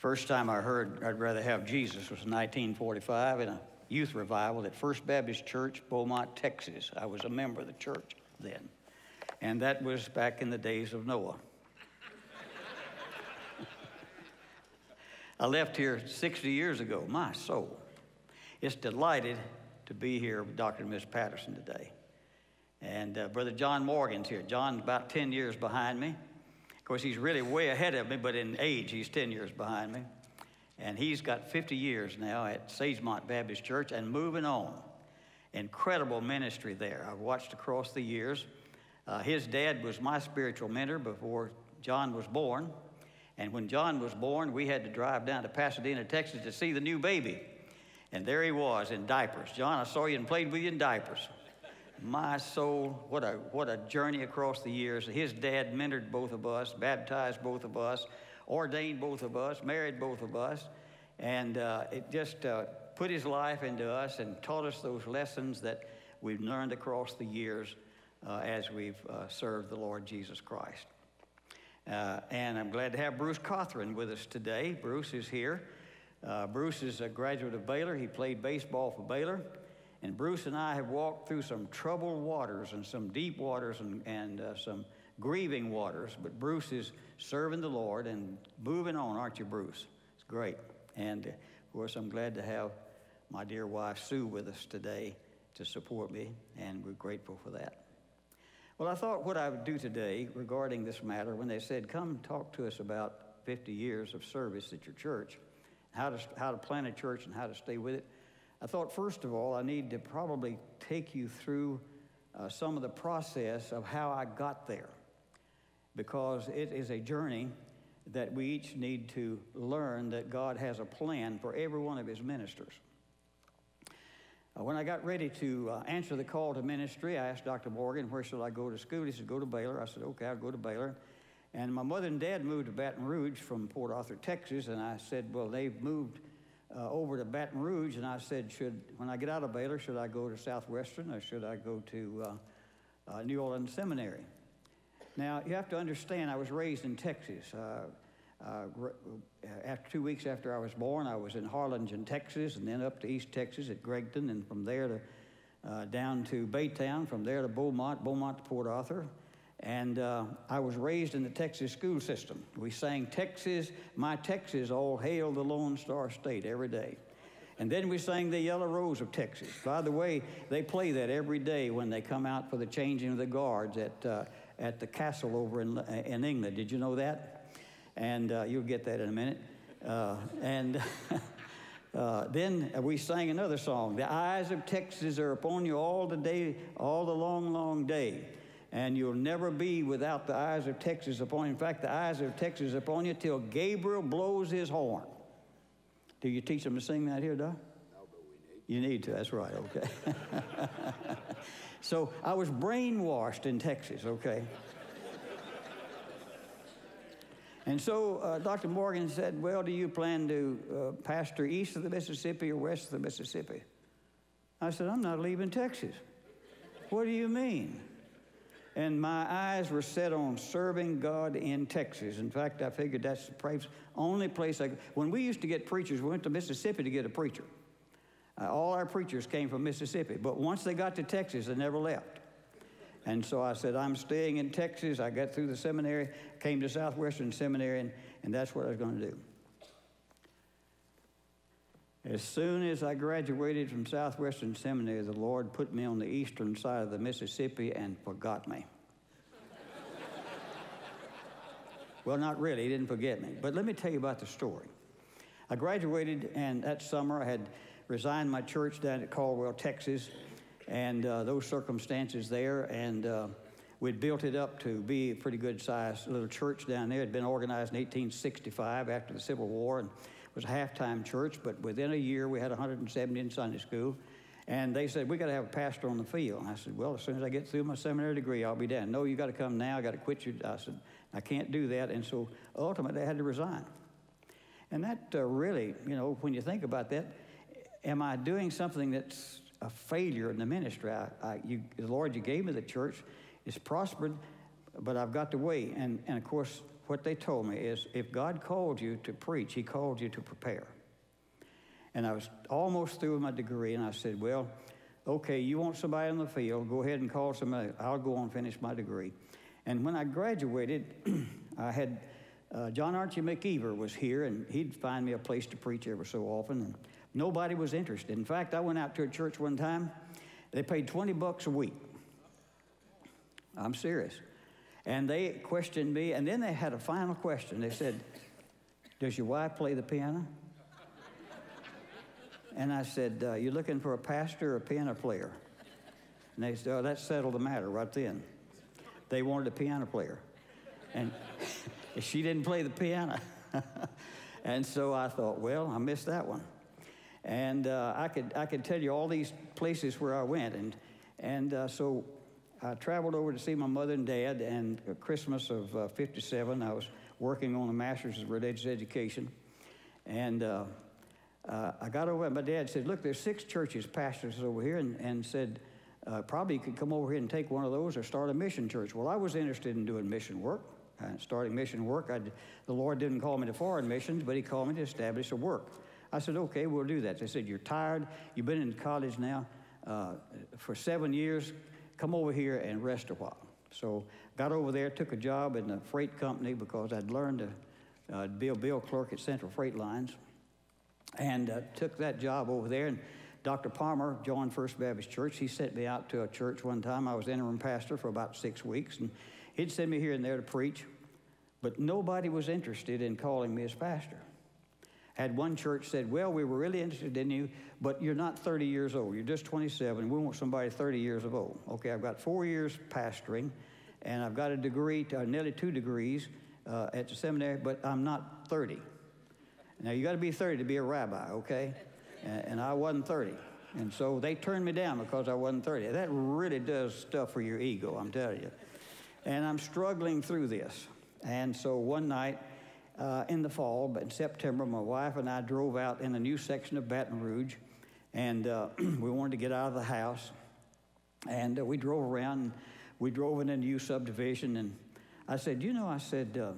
First time I heard I'd rather have Jesus was in 1945 in a youth revival at First Baptist Church, Beaumont, Texas. I was a member of the church then. And that was back in the days of Noah. I left here 60 years ago, my soul. It's delighted to be here with Dr. and Miss Patterson today. And uh, Brother John Morgan's here. John's about 10 years behind me. Course, he's really way ahead of me, but in age, he's 10 years behind me. And he's got 50 years now at Sagemont Baptist Church and moving on. Incredible ministry there. I've watched across the years. Uh, his dad was my spiritual mentor before John was born. And when John was born, we had to drive down to Pasadena, Texas to see the new baby. And there he was in diapers. John, I saw you and played with you in diapers. My soul, what a, what a journey across the years. His dad mentored both of us, baptized both of us, ordained both of us, married both of us. And uh, it just uh, put his life into us and taught us those lessons that we've learned across the years uh, as we've uh, served the Lord Jesus Christ. Uh, and I'm glad to have Bruce Cothran with us today. Bruce is here. Uh, Bruce is a graduate of Baylor. He played baseball for Baylor. And Bruce and I have walked through some troubled waters and some deep waters and, and uh, some grieving waters. But Bruce is serving the Lord and moving on, aren't you, Bruce? It's great. And uh, of course, I'm glad to have my dear wife, Sue, with us today to support me, and we're grateful for that. Well, I thought what I would do today regarding this matter, when they said, come talk to us about 50 years of service at your church, how to, how to plan a church and how to stay with it, I thought, first of all, I need to probably take you through uh, some of the process of how I got there, because it is a journey that we each need to learn that God has a plan for every one of his ministers. Uh, when I got ready to uh, answer the call to ministry, I asked Dr. Morgan, where should I go to school? He said, go to Baylor. I said, okay, I'll go to Baylor. And my mother and dad moved to Baton Rouge from Port Arthur, Texas. And I said, well, they've moved uh, over to Baton Rouge. And I said, should, when I get out of Baylor, should I go to Southwestern or should I go to uh, uh, New Orleans Seminary? Now, you have to understand, I was raised in Texas. Uh, uh, after two weeks after I was born, I was in Harlingen, Texas, and then up to East Texas at Greggton, and from there to down to Baytown, from there to Beaumont, Beaumont to Port Arthur. And uh, I was raised in the Texas school system. We sang Texas, my Texas, all hail the Lone Star State every day. And then we sang the Yellow Rose of Texas. By the way, they play that every day when they come out for the changing of the guards at, uh, at the castle over in, in England. Did you know that? and uh, you'll get that in a minute. Uh, and uh, then we sang another song. The eyes of Texas are upon you all the day, all the long, long day. And you'll never be without the eyes of Texas upon you. In fact, the eyes of Texas upon you till Gabriel blows his horn. Do you teach them to sing that here, Doc? No, but we need. You need to, that's right, okay. so I was brainwashed in Texas, okay? And so uh, Dr. Morgan said, Well, do you plan to uh, pastor east of the Mississippi or west of the Mississippi? I said, I'm not leaving Texas. what do you mean? And my eyes were set on serving God in Texas. In fact, I figured that's the only place I could. When we used to get preachers, we went to Mississippi to get a preacher. Uh, all our preachers came from Mississippi. But once they got to Texas, they never left. And so I said, I'm staying in Texas. I got through the seminary, came to Southwestern Seminary, and, and that's what I was going to do. As soon as I graduated from Southwestern Seminary, the Lord put me on the eastern side of the Mississippi and forgot me. well, not really, he didn't forget me. But let me tell you about the story. I graduated, and that summer I had resigned my church down at Caldwell, Texas and uh, those circumstances there. And uh, we'd built it up to be a pretty good sized little church down there. It had been organized in 1865 after the Civil War and was a half-time church, but within a year we had 170 in Sunday school. And they said, we got to have a pastor on the field. And I said, well, as soon as I get through my seminary degree, I'll be down. No, you got to come now. I got to quit you. I said, I can't do that. And so ultimately I had to resign. And that uh, really, you know, when you think about that, am I doing something that's a failure in the ministry. I, I, you, the Lord, you gave me the church. It's prospered, but I've got to wait. And, and of course, what they told me is if God called you to preach, He called you to prepare. And I was almost through with my degree, and I said, Well, okay, you want somebody in the field, go ahead and call somebody. I'll go on and finish my degree. And when I graduated, I had uh, John Archie McKeever was here, and he'd find me a place to preach every so often. And nobody was interested. In fact, I went out to a church one time. They paid 20 bucks a week. I'm serious. And they questioned me, and then they had a final question. They said, Does your wife play the piano? And I said, uh, You looking for a pastor or a piano player? And they said, Oh, that settled the matter right then. They wanted a piano player. And she didn't play the piano. and so I thought, Well, I missed that one. And uh, I, could, I could tell you all these places where I went. And, and uh, so I traveled over to see my mother and dad, and Christmas of uh, 57, I was working on a master's of religious education. And uh, uh, I got over, and my dad said, Look, there's six churches, pastors over here, and, and said, uh, Probably you could come over here and take one of those or start a mission church. Well, I was interested in doing mission work. Starting mission work. I'd, the Lord didn't call me to foreign missions, but He called me to establish a work. I said, okay, we'll do that. They said, you're tired. You've been in college now uh, for seven years. Come over here and rest a while. So got over there, took a job in the freight company because I'd learned to uh, be a bill clerk at Central Freight Lines and uh, took that job over there. And Dr. Palmer joined First Baptist Church. He sent me out to a church one time. I was interim pastor for about six weeks, and he'd send me here and there to preach, but nobody was interested in calling me as pastor. Had one church said, Well, we were really interested in you, but you're not 30 years old. You're just 27. We want somebody 30 years of old. Okay, I've got four years pastoring, and I've got a degree, uh, nearly two degrees uh, at the seminary, but I'm not 30. Now, you got to be 30 to be a rabbi, okay? And, and I wasn't 30. And so they turned me down because I wasn't 30. That really does stuff for your ego, I'm telling you. And I'm struggling through this. And so one night uh, in the fall, but in September, my wife and I drove out in a new section of Baton Rouge. And uh, we wanted to get out of the house. And uh, we drove around. And we drove in a new subdivision. And I said, You know, I said, uh,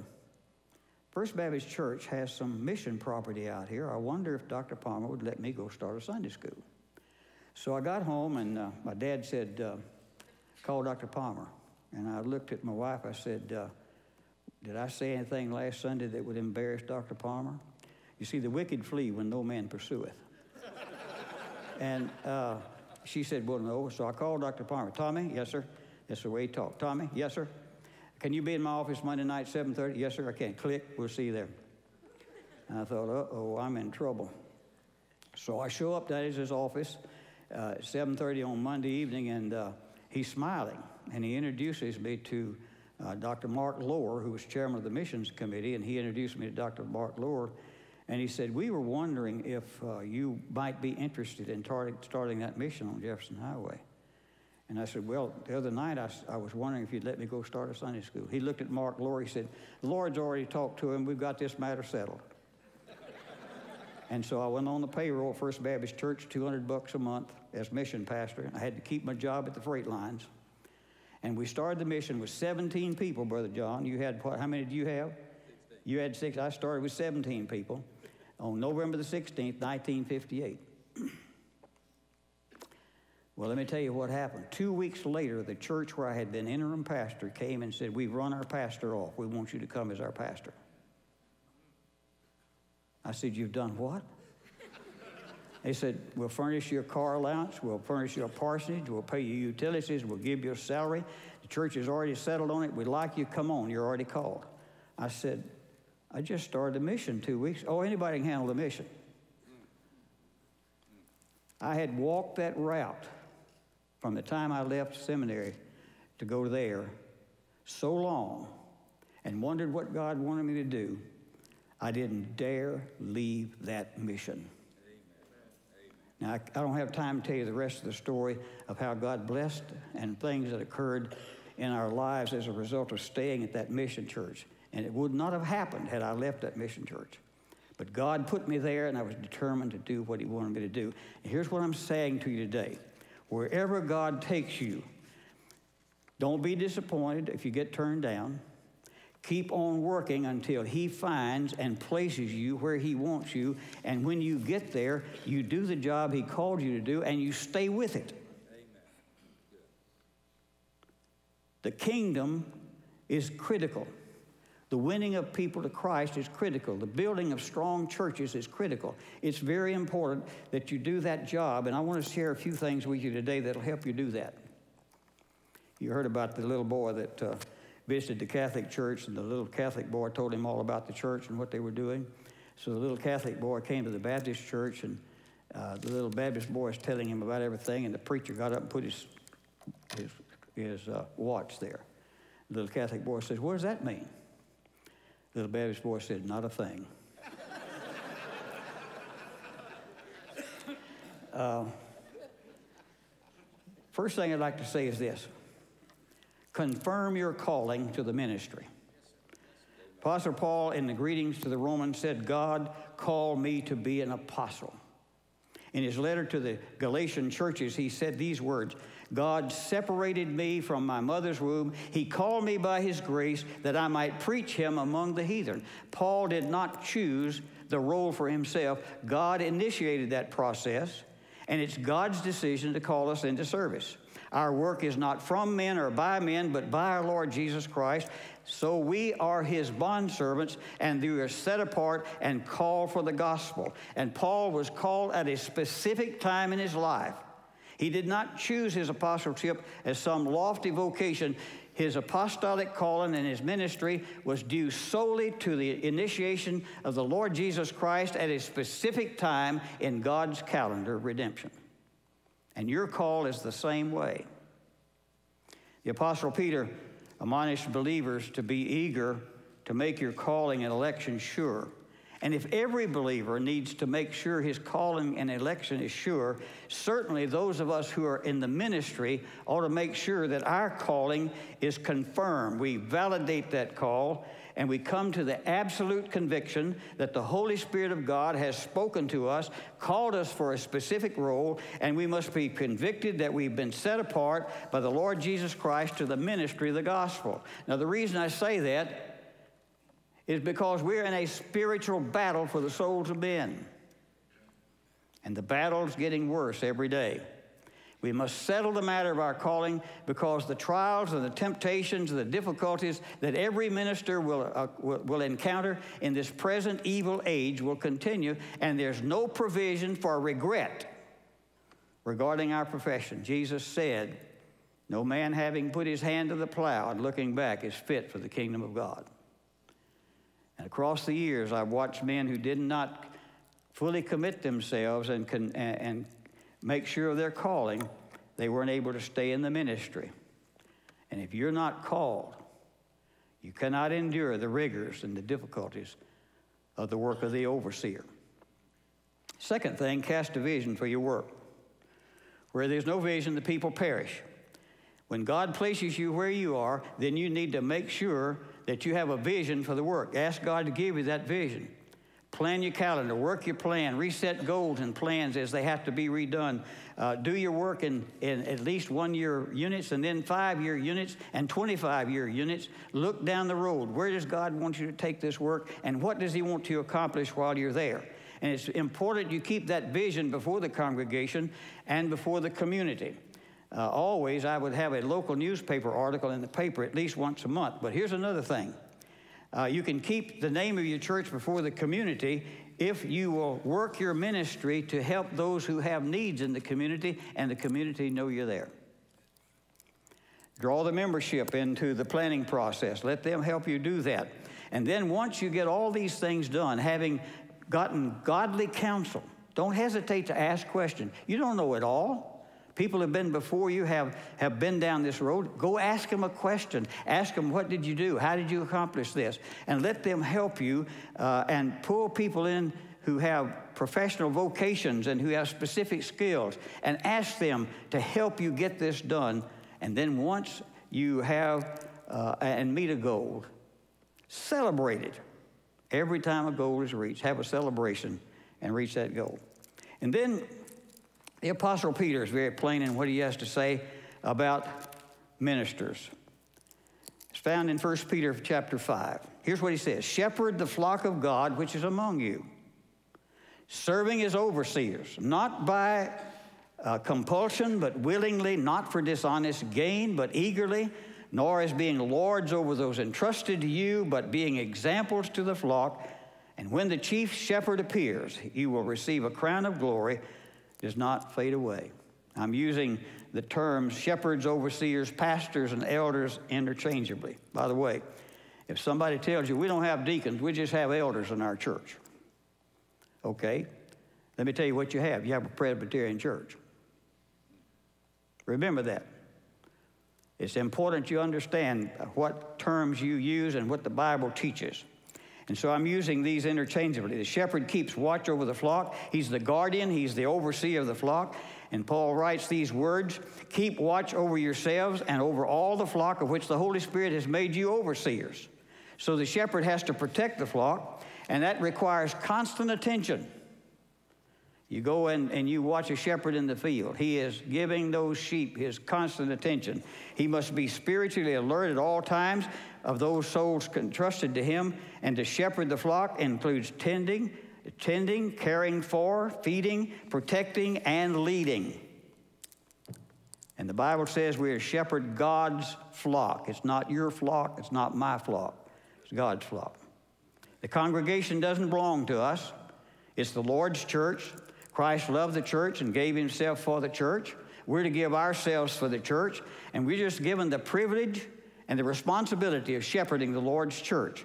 First Baptist Church has some mission property out here. I wonder if Dr. Palmer would let me go start a Sunday school. So I got home, and uh, my dad said, uh, Call Dr. Palmer. And I looked at my wife. I said, uh, Did I say anything last Sunday that would embarrass Dr. Palmer? You see, the wicked flee when no man pursueth. and uh, she said, Well, no. So I called Dr. Palmer. Tommy, yes, sir. That's the way he talked. Tommy, yes, sir. Can you be in my office Monday night, 7.30? Yes, sir, I can. Click, we'll see you there. And I thought, uh-oh, I'm in trouble. So I show up to his office uh, 7.30 on Monday evening, and uh, he's smiling. And he introduces me to uh, Dr. Mark Lohr, who was chairman of the missions committee, and he introduced me to Dr. Mark Lohr. And he said, we were wondering if uh, you might be interested in tar- starting that mission on Jefferson Highway. And I said, Well, the other night I, I was wondering if you'd let me go start a Sunday school. He looked at Mark Laurie. He said, The Lord's already talked to him. We've got this matter settled. and so I went on the payroll, First Baptist Church, 200 bucks a month as mission pastor. And I had to keep my job at the freight lines. And we started the mission with 17 people, Brother John. You had what? How many did you have? 16. You had six. I started with 17 people on November the 16th, 1958. Well, let me tell you what happened. Two weeks later, the church where I had been interim pastor came and said, We've run our pastor off. We want you to come as our pastor. I said, You've done what? They said, We'll furnish you a car allowance, we'll furnish you a parsonage, we'll pay you utilities, we'll give you a salary. The church has already settled on it. We'd like you. Come on, you're already called. I said, I just started a mission two weeks. Oh, anybody can handle the mission. I had walked that route from the time I left seminary to go there so long and wondered what God wanted me to do, I didn't dare leave that mission. Now, I, I don't have time to tell you the rest of the story of how God blessed and things that occurred in our lives as a result of staying at that mission church. And it would not have happened had I left that mission church. But God put me there, and I was determined to do what He wanted me to do. And here's what I'm saying to you today Wherever God takes you, don't be disappointed if you get turned down. Keep on working until He finds and places you where He wants you. And when you get there, you do the job He called you to do and you stay with it. The kingdom is critical. The winning of people to Christ is critical. The building of strong churches is critical. It's very important that you do that job, and I want to share a few things with you today that'll help you do that. You heard about the little boy that uh, visited the Catholic church, and the little Catholic boy told him all about the church and what they were doing. So the little Catholic boy came to the Baptist church, and uh, the little Baptist boy is telling him about everything, and the preacher got up and put his, his, his uh, watch there. The little Catholic boy says, What does that mean? The little Baptist boy said, Not a thing. uh, first thing I'd like to say is this confirm your calling to the ministry. Apostle Paul, in the greetings to the Romans, said, God called me to be an apostle. In his letter to the Galatian churches, he said these words God separated me from my mother's womb. He called me by his grace that I might preach him among the heathen. Paul did not choose the role for himself, God initiated that process, and it's God's decision to call us into service. Our work is not from men or by men, but by our Lord Jesus Christ. So we are his bondservants, and we are set apart and called for the gospel. And Paul was called at a specific time in his life. He did not choose his apostleship as some lofty vocation. His apostolic calling and his ministry was due solely to the initiation of the Lord Jesus Christ at a specific time in God's calendar of redemption. And your call is the same way. The Apostle Peter admonished believers to be eager to make your calling and election sure. And if every believer needs to make sure his calling and election is sure, certainly those of us who are in the ministry ought to make sure that our calling is confirmed. We validate that call and we come to the absolute conviction that the Holy Spirit of God has spoken to us, called us for a specific role, and we must be convicted that we've been set apart by the Lord Jesus Christ to the ministry of the gospel. Now, the reason I say that is because we're in a spiritual battle for the souls of men. And the battle's getting worse every day. We must settle the matter of our calling because the trials and the temptations and the difficulties that every minister will, uh, will, encounter in this present evil age will continue, and there's no provision for regret regarding our profession. Jesus said, No man having put his hand to the plow and looking back is fit for the kingdom of God. And across the years, I've watched men who did not fully commit themselves and, and, and make sure of their calling, they weren't able to stay in the ministry. And if you're not called, you cannot endure the rigors and the difficulties of the work of the overseer. Second thing, cast a vision for your work. Where there's no vision, the people perish. When God places you where you are, then you need to make sure that you have a vision for the work. Ask God to give you that vision. Plan your calendar, work your plan, reset goals and plans as they have to be redone. Uh, do your work in, in at least one year units and then five year units and 25 year units. Look down the road. Where does God want you to take this work and what does He want to accomplish while you're there? And it's important you keep that vision before the congregation and before the community. Uh, always, I would have a local newspaper article in the paper at least once a month. But here's another thing uh, you can keep the name of your church before the community if you will work your ministry to help those who have needs in the community and the community know you're there. Draw the membership into the planning process. Let them help you do that. And then once you get all these things done, having gotten godly counsel, don't hesitate to ask questions. You don't know it all. People have been before you, have, have been down this road. Go ask them a question. Ask them, what did you do? How did you accomplish this? And let them help you uh, and pull people in who have professional vocations and who have specific skills and ask them to help you get this done. And then once you have uh, and meet a goal, celebrate it. Every time a goal is reached, have a celebration and reach that goal. And then the Apostle Peter is very plain in what he has to say about ministers. It's found in 1 Peter chapter 5. Here's what he says Shepherd the flock of God which is among you, serving as overseers, not by uh, compulsion, but willingly, not for dishonest gain, but eagerly, nor as being lords over those entrusted to you, but being examples to the flock. And when the chief shepherd appears, you will receive a crown of glory, does not fade away. I'm using the terms shepherds, overseers, pastors, and elders interchangeably. By the way, if somebody tells you we don't have deacons, we just have elders in our church. Okay? Let me tell you what you have. You have a Presbyterian church. Remember that. It's important you understand what terms you use and what the Bible teaches. And so I'm using these interchangeably. The shepherd keeps watch over the flock. He's the guardian, he's the overseer of the flock. And Paul writes these words Keep watch over yourselves and over all the flock of which the Holy Spirit has made you overseers. So the shepherd has to protect the flock, and that requires constant attention. You go in and you watch a shepherd in the field. He is giving those sheep his constant attention. He must be spiritually alert at all times of those souls entrusted to him. And to shepherd the flock includes tending, tending, caring for, feeding, protecting, and leading. And the Bible says we are shepherd God's flock. It's not your flock, it's not my flock, it's God's flock. The congregation doesn't belong to us, it's the Lord's church. Christ loved the church and gave himself for the church. We're to give ourselves for the church, and we're just given the privilege and the responsibility of shepherding the Lord's church.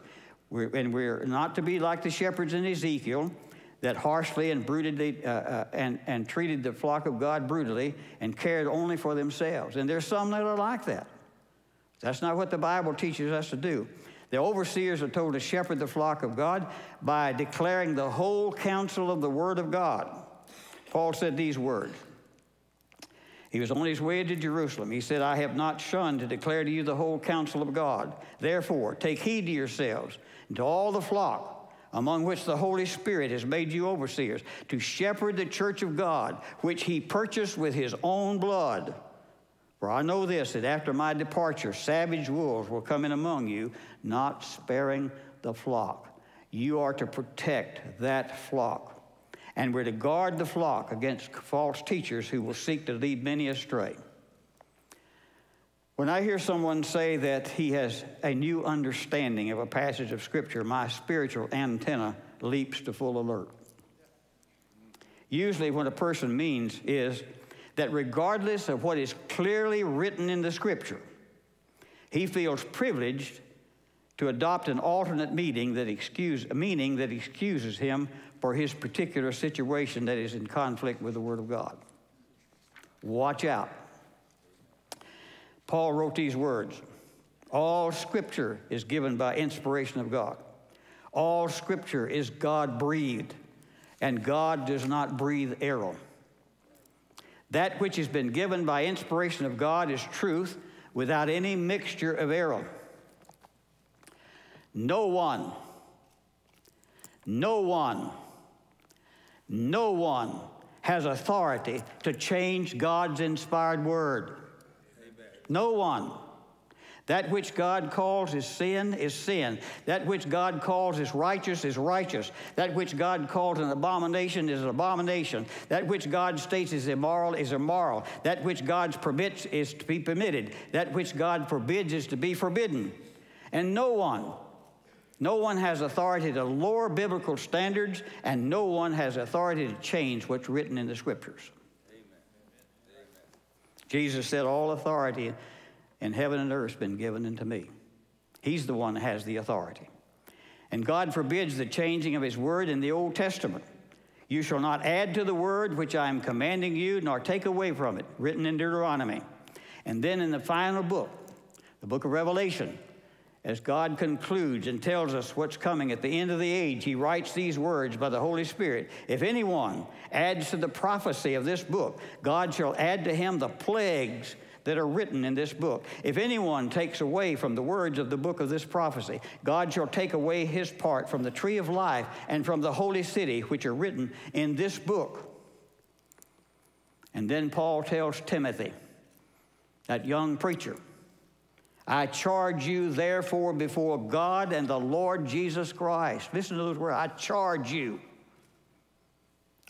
We're, and we're not to be like the shepherds in Ezekiel that harshly and brutally uh, uh, and, and treated the flock of God brutally and cared only for themselves. And there's some that are like that. That's not what the Bible teaches us to do. The overseers are told to shepherd the flock of God by declaring the whole counsel of the Word of God. Paul said these words. He was on his way to Jerusalem. He said, I have not shunned to declare to you the whole counsel of God. Therefore, take heed to yourselves and to all the flock among which the Holy Spirit has made you overseers, to shepherd the church of God, which he purchased with his own blood. For I know this, that after my departure, savage wolves will come in among you, not sparing the flock. You are to protect that flock and we're to guard the flock against false teachers who will seek to lead many astray. When I hear someone say that he has a new understanding of a passage of Scripture, my spiritual antenna leaps to full alert. Usually, what a person means is that regardless of what is clearly written in the Scripture, he feels privileged to adopt an alternate meaning that, excuse, meaning that excuses him for his particular situation that is in conflict with the Word of God. Watch out. Paul wrote these words All scripture is given by inspiration of God. All scripture is God breathed, and God does not breathe error. That which has been given by inspiration of God is truth without any mixture of error. No one, no one no one has authority to change God's inspired word. No one. That which God calls is sin is sin. That which God calls is righteous is righteous. That which God calls an abomination is an abomination. That which God states is immoral is immoral. That which God permits is to be permitted. That which God forbids is to be forbidden. And no one no one has authority to lower biblical standards, and no one has authority to change what's written in the scriptures. Jesus said, All authority in heaven and earth has been given unto me. He's the one that has the authority. And God forbids the changing of His word in the Old Testament. You shall not add to the word which I am commanding you, nor take away from it, written in Deuteronomy. And then in the final book, the book of Revelation, as God concludes and tells us what's coming at the end of the age, he writes these words by the Holy Spirit. If anyone adds to the prophecy of this book, God shall add to him the plagues that are written in this book. If anyone takes away from the words of the book of this prophecy, God shall take away his part from the tree of life and from the holy city, which are written in this book. And then Paul tells Timothy, that young preacher, I charge you, therefore, before God and the Lord Jesus Christ. Listen to those words. I charge you.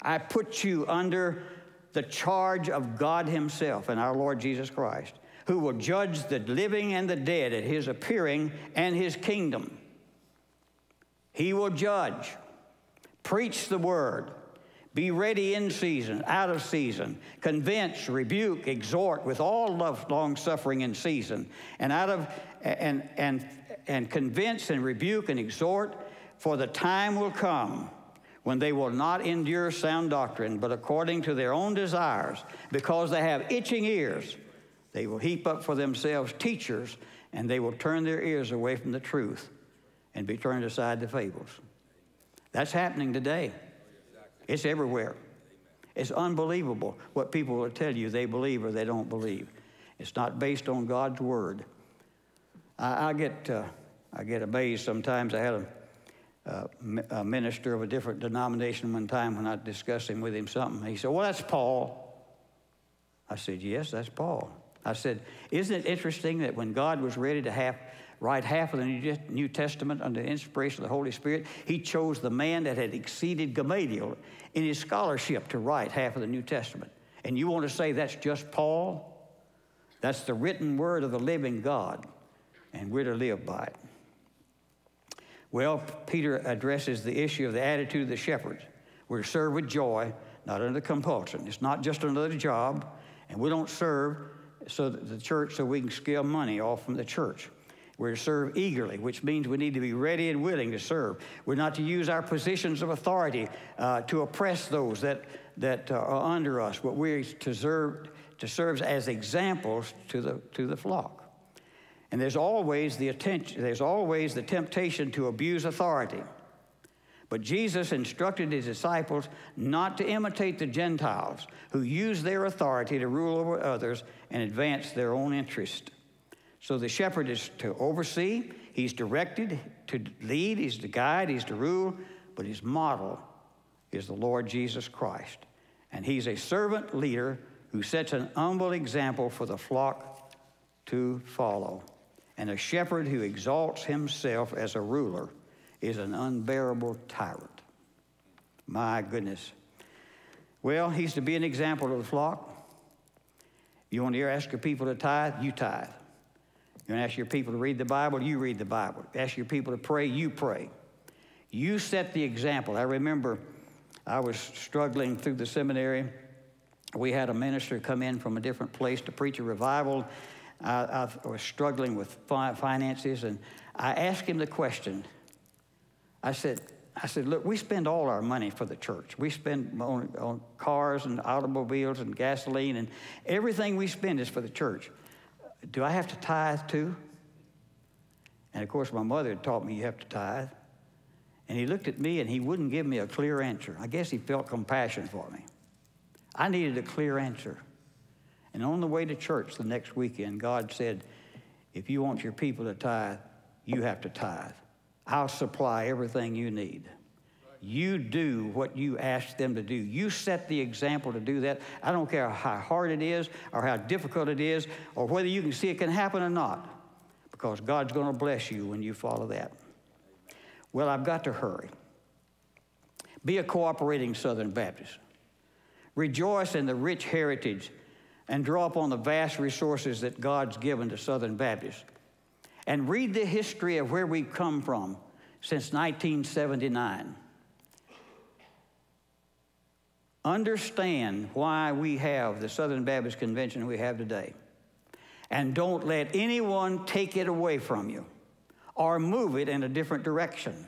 I put you under the charge of God Himself and our Lord Jesus Christ, who will judge the living and the dead at His appearing and His kingdom. He will judge. Preach the word. Be ready in season, out of season. Convince, rebuke, exhort with all love, long suffering in season. And out of and and and convince and rebuke and exhort, for the time will come when they will not endure sound doctrine, but according to their own desires, because they have itching ears, they will heap up for themselves teachers, and they will turn their ears away from the truth and be turned aside to fables. That's happening today. It's everywhere. It's unbelievable what people will tell you they believe or they don't believe. It's not based on God's word. I, I get, uh, I get amazed sometimes. I had a, uh, a, minister of a different denomination one time when I was discussing with him something. He said, Well, that's Paul. I said, Yes, that's Paul. I said, Isn't it interesting that when God was ready to have write half of the New Testament under the inspiration of the Holy Spirit, he chose the man that had exceeded Gamaliel in his scholarship to write half of the New Testament. And you want to say that's just Paul? That's the written word of the living God, and we're to live by it. Well, Peter addresses the issue of the attitude of the shepherds. We're to serve with joy, not under compulsion. It's not just another job, and we don't serve so that the church so we can scale money off from the church. We're to serve eagerly, which means we need to be ready and willing to serve. We're not to use our positions of authority uh, to oppress those that, that uh, are under us, but we're to serve, to serve as examples to the, to the flock. And there's always the attention, there's always the temptation to abuse authority. But Jesus instructed his disciples not to imitate the Gentiles who use their authority to rule over others and advance their own interest. So the shepherd is to oversee, he's directed to lead, he's to guide, he's to rule, but his model is the Lord Jesus Christ. And he's a servant leader who sets an humble example for the flock to follow. And a shepherd who exalts himself as a ruler is an unbearable tyrant. My goodness. Well, he's to be an example of the flock. You want to ask your people to tithe? You tithe. You want to ask your people to read the Bible? You read the Bible. Ask your people to pray? You pray. You set the example. I remember I was struggling through the seminary. We had a minister come in from a different place to preach a revival. I, I was struggling with finances, and I asked him the question. I said, I said, look, we spend all our money for the church. We spend on, on cars and automobiles and gasoline, and everything we spend is for the church. Do I have to tithe too? And of course, my mother had taught me you have to tithe. And he looked at me and he wouldn't give me a clear answer. I guess he felt compassion for me. I needed a clear answer. And on the way to church the next weekend, God said, If you want your people to tithe, you have to tithe. I'll supply everything you need. You do what you ask them to do. You set the example to do that. I don't care how hard it is or how difficult it is or whether you can see it can happen or not because God's going to bless you when you follow that. Well, I've got to hurry. Be a cooperating Southern Baptist. Rejoice in the rich heritage and draw upon the vast resources that God's given to Southern Baptists. And read the history of where we've come from since 1979. Understand why we have the Southern Baptist Convention we have today. And don't let anyone take it away from you or move it in a different direction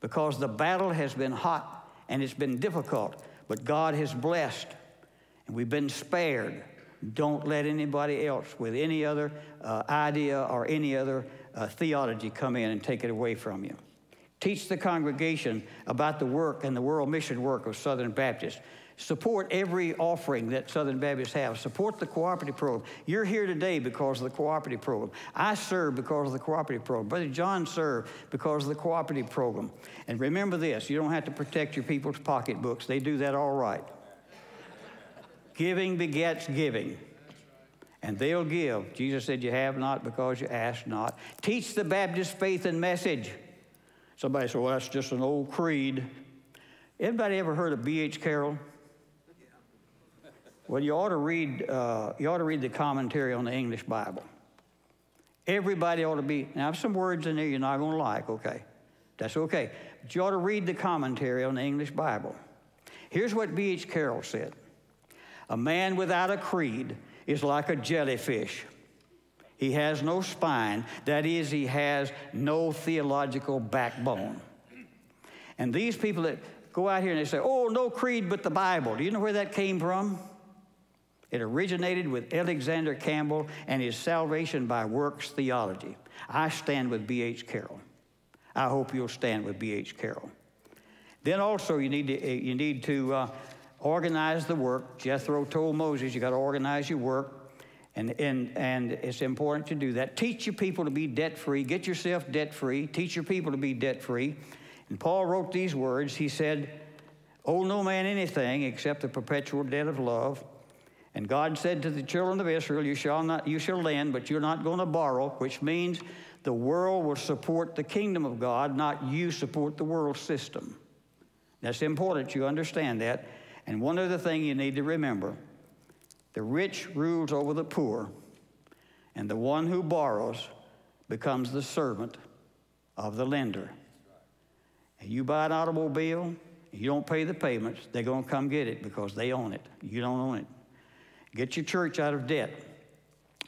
because the battle has been hot and it's been difficult, but God has blessed and we've been spared. Don't let anybody else with any other uh, idea or any other uh, theology come in and take it away from you. Teach the congregation about the work and the world mission work of Southern Baptists. Support every offering that Southern Baptists have. Support the cooperative program. You're here today because of the cooperative program. I serve because of the cooperative program. Brother John served because of the cooperative program. And remember this you don't have to protect your people's pocketbooks, they do that all right. giving begets giving. and they'll give. Jesus said, You have not because you ask not. Teach the Baptist faith and message. Somebody said, Well, that's just an old creed. Anybody ever heard of B.H. Carroll? Well, you ought to read, uh, you ought to read the commentary on the English Bible. Everybody ought to be, now, have some words in there you're not going to like, okay? That's okay. But you ought to read the commentary on the English Bible. Here's what B.H. Carroll said A man without a creed is like a jellyfish. He has no spine, that is, he has no theological backbone. And these people that go out here and they say, oh, no creed but the Bible, do you know where that came from? It originated with Alexander Campbell and his salvation by works theology. I stand with B.H. Carroll. I hope you'll stand with B.H. Carroll. Then also you need to, you need to uh, organize the work. Jethro told Moses, you got to organize your work. And, and, and it's important to do that. Teach your people to be debt free. Get yourself debt free. Teach your people to be debt free. And Paul wrote these words. He said, Owe no man anything except the perpetual debt of love. And God said to the children of Israel, You shall not you shall lend, but you're not going to borrow, which means the world will support the kingdom of God, not you support the world system. That's important you understand that. And one other thing you need to remember the rich rules over the poor, and the one who borrows becomes the servant of the lender. And you buy an automobile, you don't pay the payments, they're going to come get it because they own it. You don't own it. Get your church out of debt.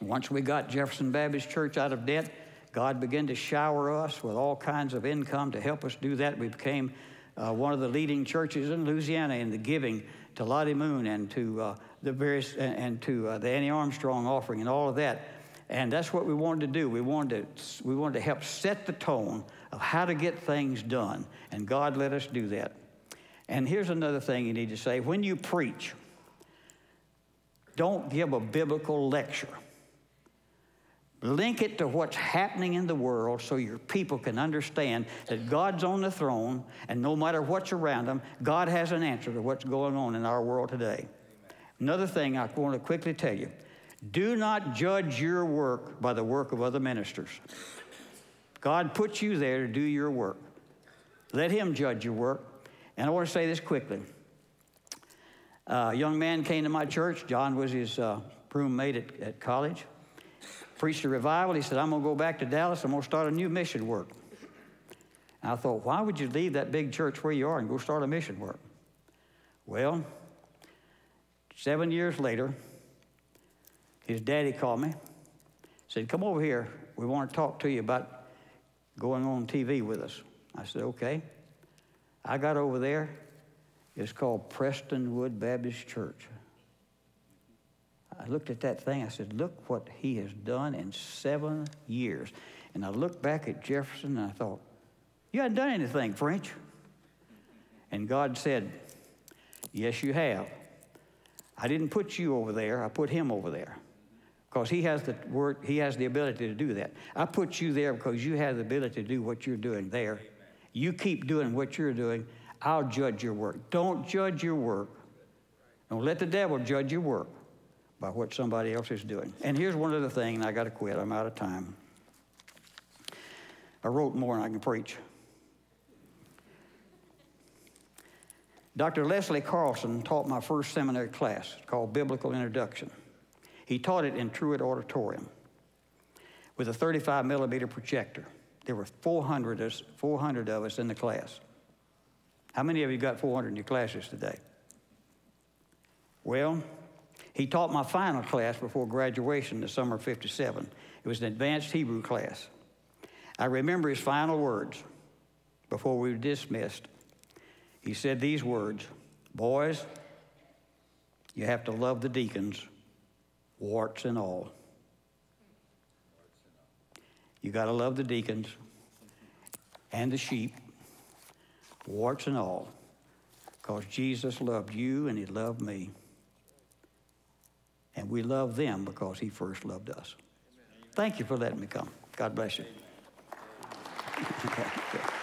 Once we got Jefferson Baptist Church out of debt, God began to shower us with all kinds of income to help us do that. We became uh, one of the leading churches in Louisiana in the giving to Lottie Moon and to uh, the various and, and to uh, the Annie Armstrong offering and all of that. And that's what we wanted to do. We wanted to, we wanted to help set the tone of how to get things done. And God let us do that. And here's another thing you need to say when you preach, don't give a biblical lecture. Link it to what's happening in the world so your people can understand that God's on the throne and no matter what's around them, God has an answer to what's going on in our world today. Another thing I want to quickly tell you do not judge your work by the work of other ministers. God put you there to do your work. Let Him judge your work. And I want to say this quickly. A young man came to my church. John was his uh, roommate at, at college preached a revival. He said, I'm going to go back to Dallas. I'm going to start a new mission work. And I thought, why would you leave that big church where you are and go start a mission work? Well, seven years later, his daddy called me, said, Come over here. We want to talk to you about going on TV with us. I said, Okay. I got over there. It's called Prestonwood Baptist Church. I looked at that thing. I said, Look what he has done in seven years. And I looked back at Jefferson and I thought, You haven't done anything, French. And God said, Yes, you have. I didn't put you over there, I put him over there. Because he has the word, he has the ability to do that. I put you there because you have the ability to do what you're doing there. You keep doing what you're doing, I'll judge your work. Don't judge your work. Don't let the devil judge your work by what somebody else is doing. And here's one other thing, and I got to quit. I'm out of time. I wrote more than I can preach. Dr. Leslie Carlson taught my first seminary class called Biblical Introduction. He taught it in Truett Auditorium with a 35 millimeter projector. There were 400 of, us, 400 of us in the class. How many of you got 400 in your classes today? Well, he taught my final class before graduation in the summer of 57. It was an advanced Hebrew class. I remember his final words before we were dismissed. He said these words Boys, you have to love the deacons, warts and all. You got to love the deacons and the sheep, warts and all, because Jesus loved you and he loved me. And we love them because he first loved us. Thank you for letting me come. God bless you.